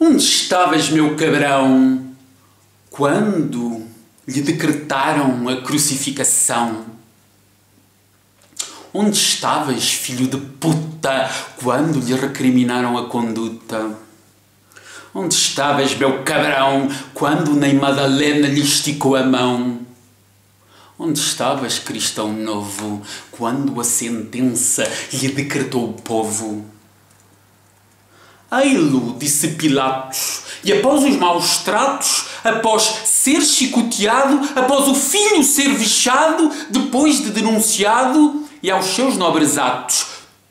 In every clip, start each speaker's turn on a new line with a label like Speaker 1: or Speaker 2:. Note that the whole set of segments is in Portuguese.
Speaker 1: Onde estavas, meu cabrão, quando lhe decretaram a crucificação? Onde estavas, filho de puta, quando lhe recriminaram a conduta? Onde estavas, meu cabrão, quando nem Madalena lhe esticou a mão? Onde estavas, cristão novo, quando a sentença lhe decretou o povo? Ei-lo, disse Pilatos, e após os maus tratos, após ser chicoteado, após o filho ser vexado, depois de denunciado, e aos seus nobres atos,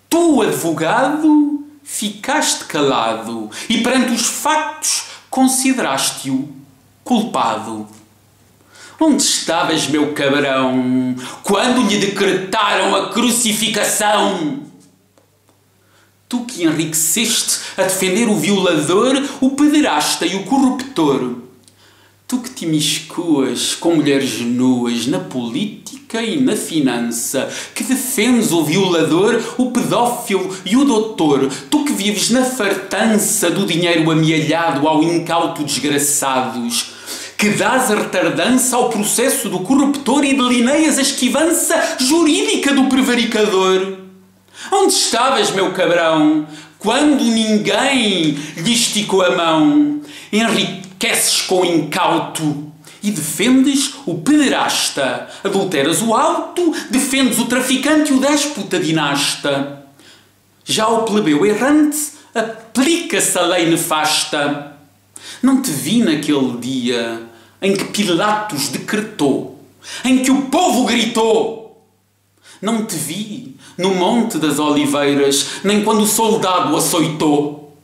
Speaker 1: tu, advogado, ficaste calado e perante os factos consideraste-o culpado. Onde estavas, meu cabrão, quando lhe decretaram a crucificação? Tu que enriqueceste a defender o violador, o pederasta e o corruptor. Tu que te miscuas com mulheres nuas na política e na finança, que defendes o violador, o pedófilo e o doutor, tu que vives na fartança do dinheiro amealhado ao incauto desgraçados, que dás a retardança ao processo do corruptor e delineias a esquivança jurídica do prevaricador. Onde estavas, meu cabrão, quando ninguém lhe esticou a mão? Enriqueces com incauto e defendes o pederasta, adulteras o alto, defendes o traficante e o déspota dinasta. Já ao plebeu errante aplica-se a lei nefasta. Não te vi naquele dia em que Pilatos decretou, em que o povo gritou. Não te vi no Monte das Oliveiras, nem quando o soldado açoitou.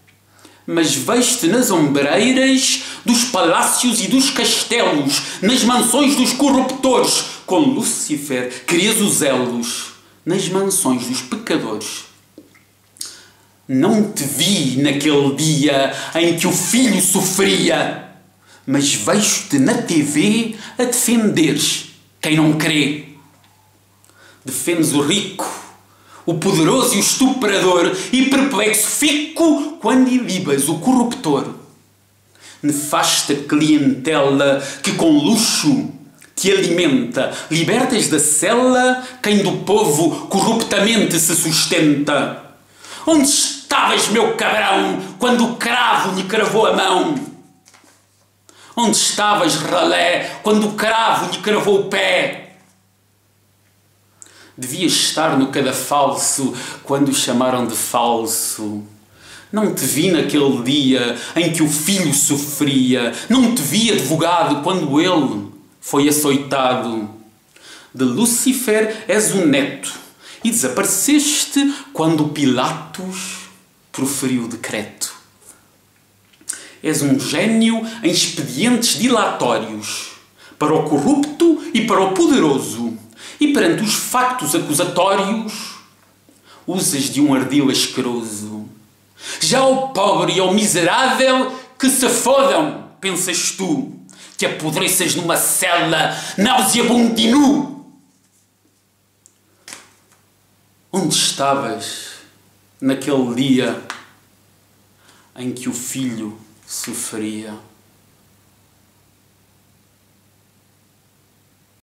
Speaker 1: Mas vejo-te nas ombreiras dos palácios e dos castelos, nas mansões dos corruptores, com Lúcifer crias os elos, nas mansões dos pecadores. Não te vi naquele dia em que o filho sofria, mas vejo-te na TV a defenderes quem não crê. Defendes o rico, o poderoso e o estuprador, e perplexo fico quando ilibas o corruptor. Nefasta clientela que com luxo te alimenta, libertas da cela quem do povo corruptamente se sustenta. Onde estavas, meu cabrão, quando o cravo lhe cravou a mão? Onde estavas, ralé, quando o cravo lhe cravou o pé? Devias estar no cadafalso quando o chamaram de falso. Não te vi naquele dia em que o filho sofria. Não te vi advogado quando ele foi açoitado. De Lúcifer és o neto e desapareceste quando Pilatos proferiu o decreto. És um gênio em expedientes dilatórios para o corrupto e para o poderoso e perante os factos acusatórios usas de um ardil asqueroso. Já ao pobre e ao miserável que se fodam, pensas tu, que apodreças numa cela nauseabundo e nu. Onde estavas naquele dia em que o filho sofria?